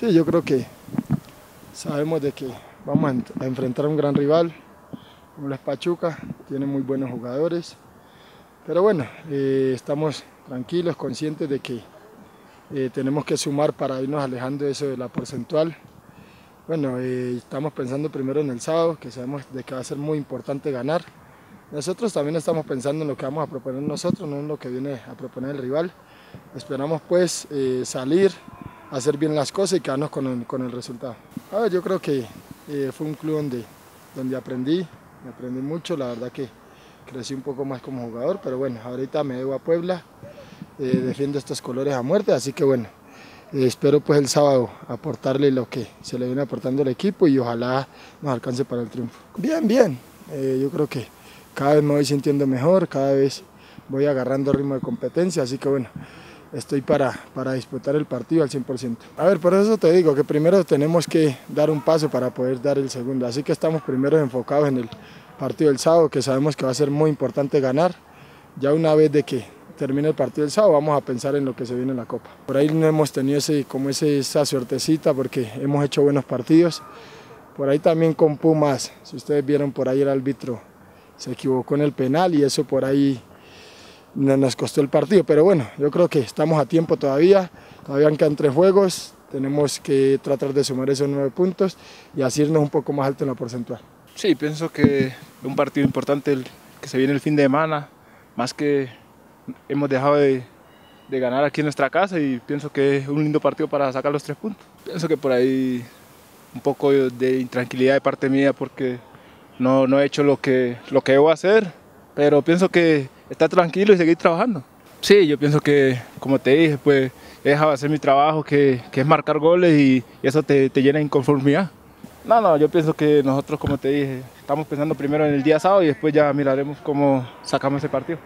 Sí, yo creo que sabemos de que vamos a enfrentar a un gran rival, como la Pachuca, tiene muy buenos jugadores, pero bueno, eh, estamos tranquilos, conscientes de que eh, tenemos que sumar para irnos alejando eso de la porcentual. Bueno, eh, estamos pensando primero en el sábado, que sabemos de que va a ser muy importante ganar. Nosotros también estamos pensando en lo que vamos a proponer nosotros, no en lo que viene a proponer el rival. Esperamos pues salir, hacer bien las cosas y quedarnos con el, con el resultado. A ver, yo creo que fue un club donde, donde aprendí, aprendí mucho, la verdad que crecí un poco más como jugador, pero bueno, ahorita me debo a Puebla, eh, defiendo estos colores a muerte, así que bueno, eh, espero pues el sábado aportarle lo que se le viene aportando al equipo y ojalá nos alcance para el triunfo. Bien, bien, eh, yo creo que cada vez me voy sintiendo mejor, cada vez voy agarrando ritmo de competencia, así que bueno, estoy para, para disputar el partido al 100%. A ver, por eso te digo que primero tenemos que dar un paso para poder dar el segundo, así que estamos primero enfocados en el partido del sábado, que sabemos que va a ser muy importante ganar. Ya una vez de que termine el partido del sábado, vamos a pensar en lo que se viene en la Copa. Por ahí no hemos tenido ese, como ese, esa suertecita porque hemos hecho buenos partidos. Por ahí también con Pumas, si ustedes vieron por ahí el árbitro se equivocó en el penal y eso por ahí nos costó el partido. Pero bueno, yo creo que estamos a tiempo todavía, todavía quedan tres juegos, tenemos que tratar de sumar esos nueve puntos y así irnos un poco más alto en la porcentual. Sí, pienso que un partido importante el que se viene el fin de semana, más que hemos dejado de, ganar aquí en nuestra casa y pienso que es un lindo partido para sacar los tres puntos. Pienso que por ahí un poco de intranquilidad de parte mía porque no, no he hecho lo que, lo que debo hacer, pero pienso que estar tranquilo y seguir trabajando. Sí, yo pienso que, como te dije, pues he dejado de hacer mi trabajo, que, es marcar goles y, eso te, te llena de inconformidad. No, no, yo pienso que nosotros, como te dije, estamos pensando primero en el día sábado y después ya miraremos cómo sacamos ese partido.